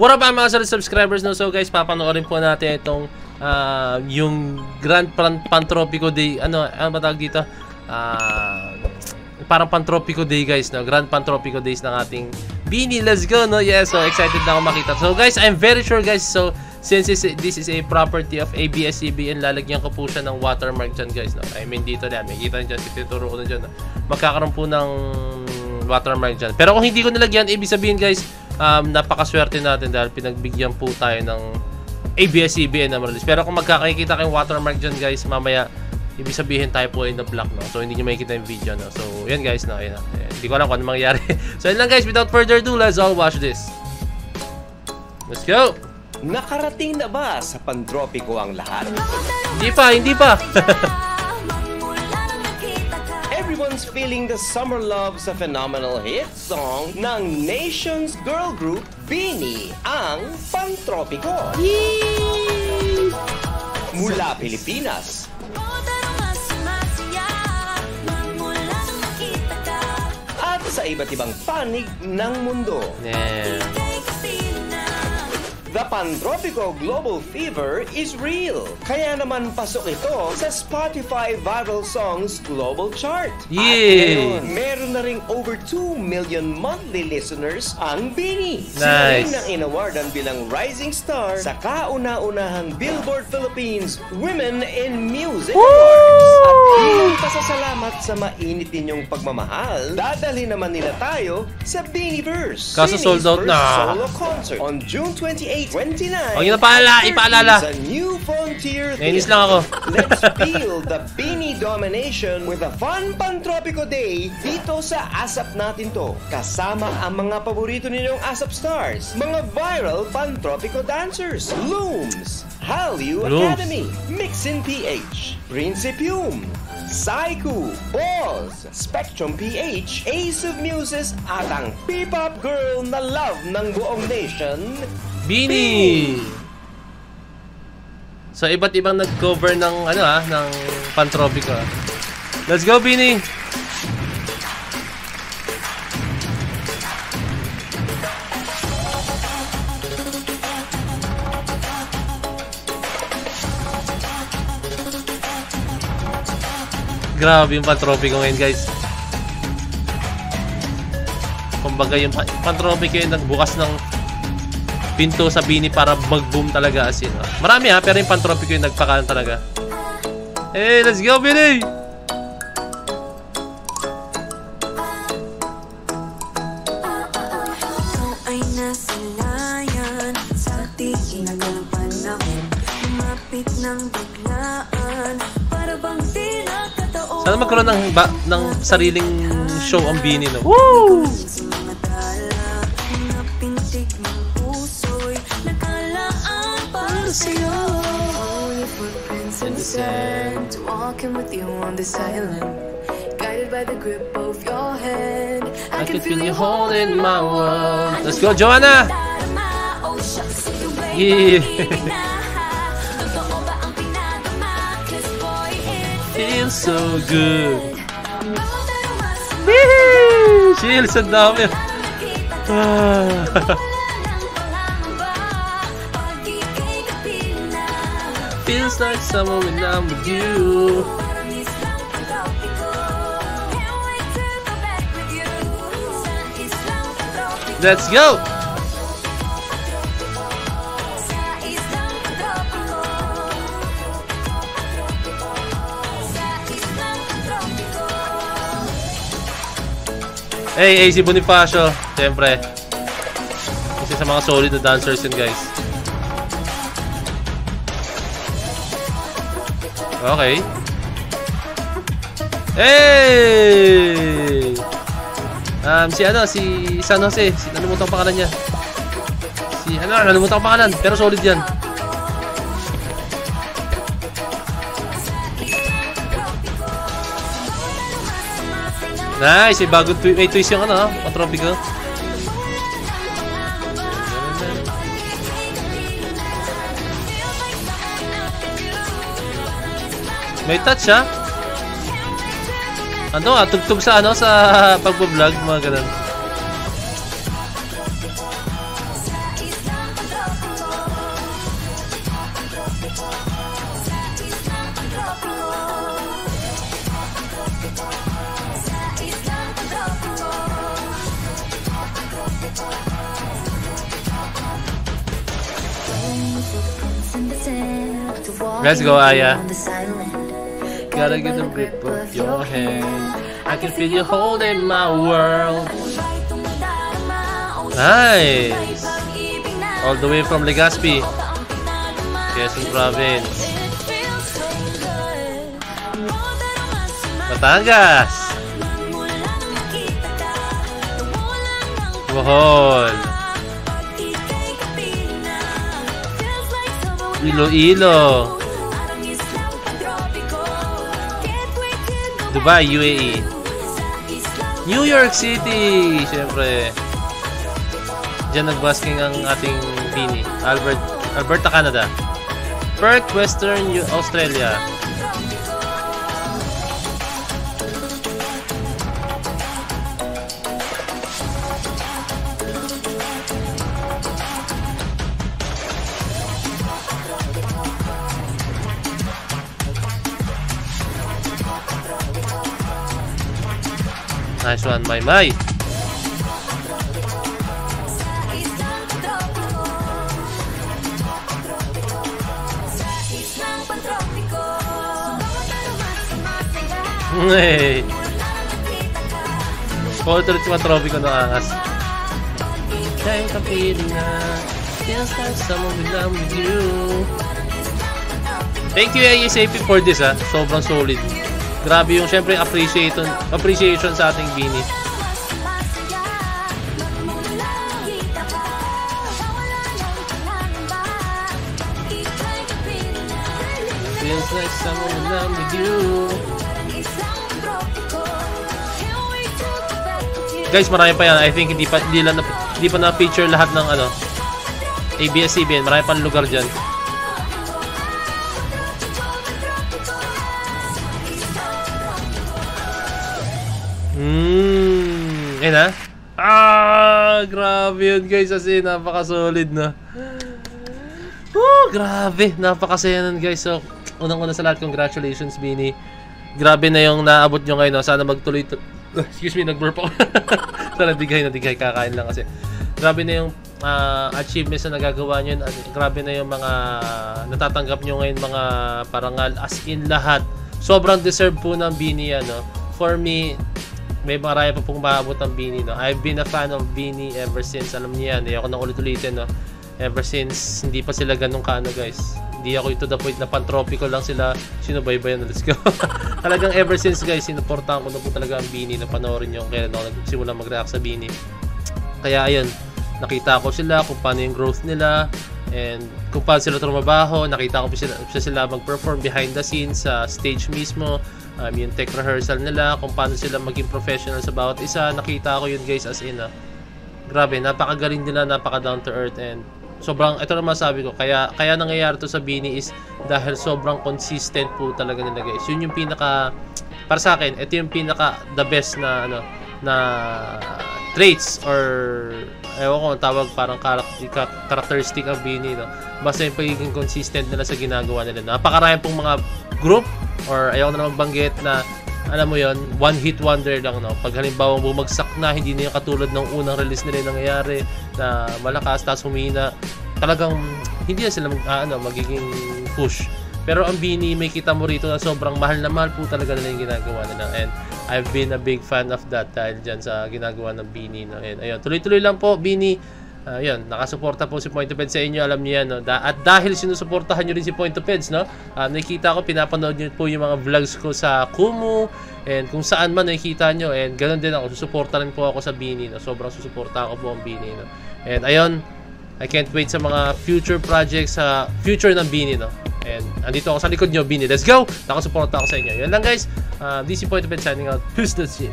What up mga solid subscribers no? So guys, papanoorin po natin itong uh, yung Grand Pan Pantropico Day. Ano, ano ba tawag dito? Uh, parang Pantropico Day guys, no? Grand Pantropico Days ng ating Bini. Let's go, no? Yes, so excited na ako makita. So guys, I'm very sure guys, so since this, is a property of ABS-CBN, lalagyan ko po siya ng watermark dyan guys, no? I mean dito yan, may kita dyan, tituro ko na dyan, no? Magkakaroon po ng watermark dyan. Pero kung hindi ko nilagyan, ibig sabihin guys, um, napakaswerte natin dahil pinagbigyan po tayo ng ABS-CBN na release. Pero kung magkakakita kayong watermark dyan guys, mamaya ibig sabihin tayo po ay na-block, no? So, hindi nyo makikita yung video, no? So, yan guys, no? Yan, Ayan. Hindi ko alam kung ano mangyayari. so, yan lang guys. Without further ado, let's all watch this. Let's go! Nakarating na ba sa pantropiko ang lahat? Hindi pa, hindi pa. Everyone's feeling the summer love sa phenomenal hit song ng Nation's girl group Bini, ang Pantropiko. Mula Pilipinas, at sa iba't ibang panig ng mundo. Yeah. Pantropico Global Fever is real. Kaya naman pasok ito sa Spotify Viral Songs Global Chart. At Yeah. ngayon, meron na ring over 2 million monthly listeners ang Bini. Sila Nice. rin ang inawardan bilang Rising Star sa kauna-unahang Billboard Philippines Women in Music Awards. At pasasalamat sa mainit ninyong pagmamahal, dadalhin naman nila tayo sa Biniverse. Kaso sold out na. solo concert on June 28, 29. Huwag niyo na paalala, ipaalala. Sa New Frontier Nainis lang ako. Let's feel the Bini domination with a fun Pantropico Day dito sa ASAP natin to. Kasama ang mga paborito ninyong ASAP stars, mga viral Pantropico dancers, Looms, Hallyu. Academy, Mixin PH, Principium, Saiku, Boss, Spectrum PH, Ace of Muses at ang P-pop girl na love ng buong nation, Bini! So, iba't ibang nag-cover ng, ano ah, ng Pantropico. ah. Let's go, Bini! Grabe yung Pantropico ngayon, guys. Kumbaga yung pa- Pantropico yung nagbukas ng pinto sa Bini para mag-boom talaga as in. Marami ha, pero yung Pantropico yung nagpakalan talaga. Hey, let's go, Bini! Sana magkaroon ng, ba, ng sariling show ang Bini, no? Woo! Para sa'yo All your footprints in the sand Walking with you on this island Guided by the grip of your hand I can feel you holding my world. Let's go, Joanna! Yeah. Feels so good. Woohoo! Chills, ang dami. Feels like summer when I'm with you. Let's go! Hey, AC Bonifacio. Siyempre. Isa sa mga solid na dancers yun, guys. Okay. Hey! Um, si ano, si San Jose. Si, nalimutan ko pangalan niya. Si ano, nalimutan ko pangalan. Pero solid yan. Nice! May bagong twi may twist yung ano, patropico. May touch ha? Ano ah, tugtog sa ano sa pagbo-vlog mga ganun. Let's go, Aya. Gotta get the grip of your hand. I can feel you holding my world. Nice. All the way from Legazpi, Quezon Province. Batangas. Bohol. Iloilo. Dubai, UAE. New York City! Siyempre. Diyan nagbasking ang ating Bini. Albert, Alberta, Canada. Perth, Western Australia. Nice one, my my. Hey. Tuloy sa trophy ko ng angas. Kaya ka feeling na Feels like someone will love you Thank you ASAP for this ha Sobrang solid Grabe yung syempre appreciation appreciation sa ating Bini Feels like someone will love with you Guys, marami pa yan. I think hindi pa hindi lang na, hindi pa na-feature lahat ng ano ABS-CBN. Marami pa lugar diyan. Ayun na. Ah, grabe yun guys. As in, napaka-solid na. Oh, grabe. Napakasaya nun guys. So, unang-una sa lahat, congratulations, Bini. Grabe na yung naabot nyo ngayon. Sana magtuloy Excuse me, nag-burp ako. Sana digay na digay, kakain lang kasi. Grabe na yung uh, achievements na nagagawa nyo. Grabe na yung mga natatanggap nyo ngayon mga parangal. As in lahat. Sobrang deserve po ng Bini yan. No? For me, may maraya pa pong maabot ng Bini. No? I've been a fan of Bini ever since. Alam niyo yan. Ayoko na ulit-ulitin. No? Ever since, hindi pa sila ganun kaano guys. Hindi ako to the point na pantropico lang sila. Sinubaybayan let's go. Talagang ever since guys, sinuportahan ko na po talaga ang Bini na panoorin nyo kailan ako nagsimula mag-react sa Bini. Kaya ayun, nakita ko sila kung paano yung growth nila and kung paano sila trumabaho. Nakita ko pa sila, pa sila mag-perform behind the scenes sa stage mismo. Um, yung tech rehearsal nila, kung paano sila maging professional sa bawat isa. Nakita ko yun guys as in ah. Grabe, napakagaling nila, napaka down to earth and sobrang ito naman sabi ko kaya kaya nangyayari to sa Bini is dahil sobrang consistent po talaga nila guys yun yung pinaka para sa akin ito yung pinaka the best na ano na traits or ewan ko ang tawag parang characteristic ng Bini no? Basta yung pagiging consistent nila sa ginagawa nila. Napakarami pong mga group or ayaw na magbanggit na alam mo yon one hit wonder lang no? Pag halimbawa bumagsak na hindi na yung katulad ng unang release nila yung nangyayari na malakas tapos humina talagang hindi na sila mag, ah, ano, magiging push. Pero ang Bini may kita mo rito na sobrang mahal na mahal po talaga nila yung ginagawa nila. And I've been a big fan of that dahil dyan sa ginagawa ng Bini no? and ayun tuloy-tuloy lang po Bini Uh, yun, nakasuporta po si Point of Peds sa inyo, alam niyo yan, no? Da- at dahil sinusuportahan niyo rin si Point of Peds, no? Uh, nakikita ko, pinapanood niyo po yung mga vlogs ko sa Kumu, and kung saan man nakikita niyo, and ganoon din ako, susuporta rin po ako sa Bini, no? Sobrang susuporta ako po ang Bini, no? And ayun, I can't wait sa mga future projects sa future ng Bini, no? And andito ako sa likod nyo, Bini. Let's go! Nakasuporta ako sa inyo. Yan lang guys. Uh, DC Point of signing out. Who's the shit?